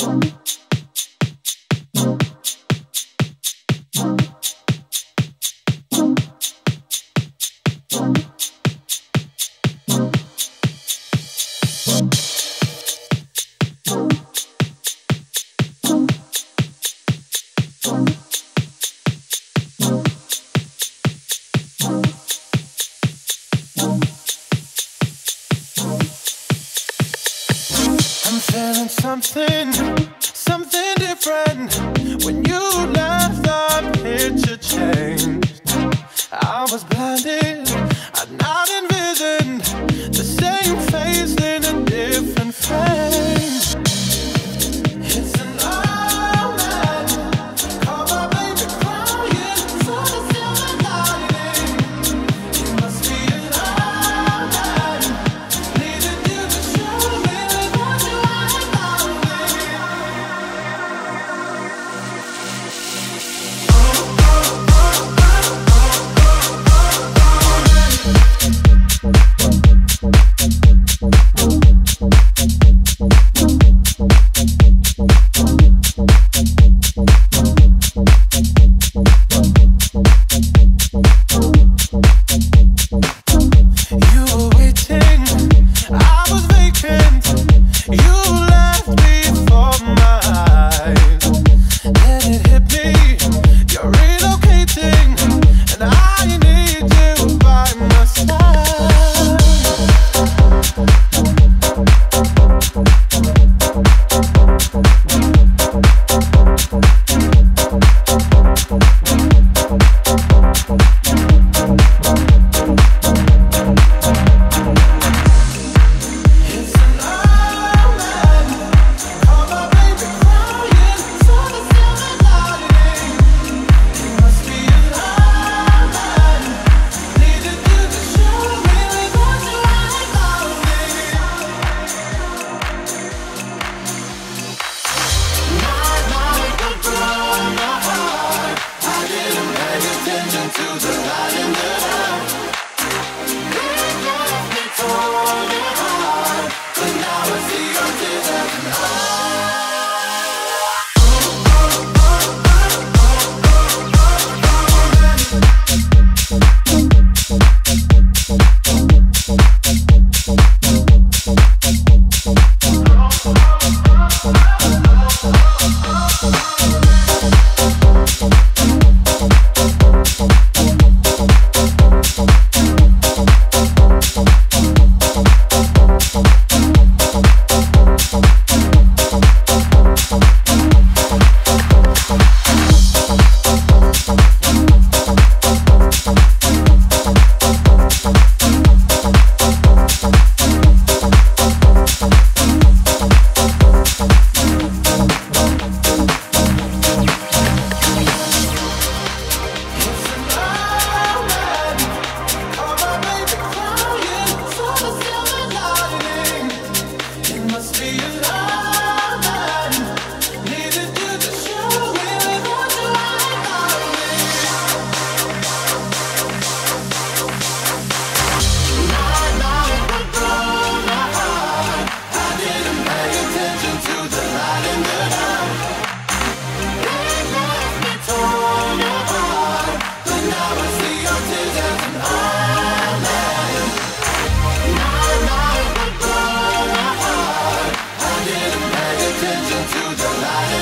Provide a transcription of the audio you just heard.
when you left light.